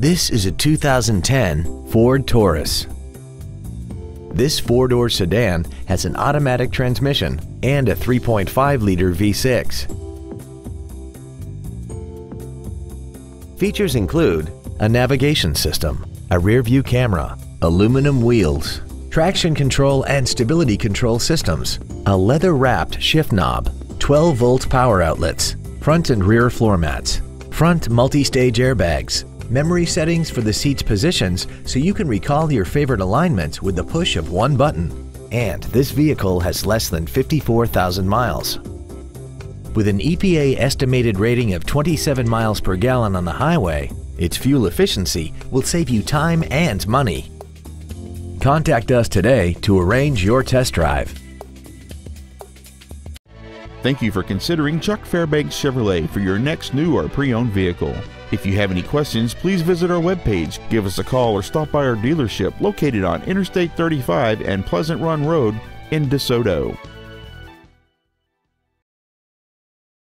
This is a 2010 Ford Taurus. This four-door sedan has an automatic transmission and a 3.5-liter V6. Features include a navigation system, a rear-view camera, aluminum wheels, traction control and stability control systems, a leather-wrapped shift knob, 12-volt power outlets, front and rear floor mats, front multi-stage airbags, memory settings for the seat's positions so you can recall your favorite alignments with the push of one button. And this vehicle has less than 54,000 miles. With an EPA estimated rating of 27 miles per gallon on the highway, its fuel efficiency will save you time and money. Contact us today to arrange your test drive. Thank you for considering Chuck Fairbanks Chevrolet for your next new or pre owned vehicle. If you have any questions, please visit our webpage, give us a call, or stop by our dealership located on Interstate 35 and Pleasant Run Road in DeSoto.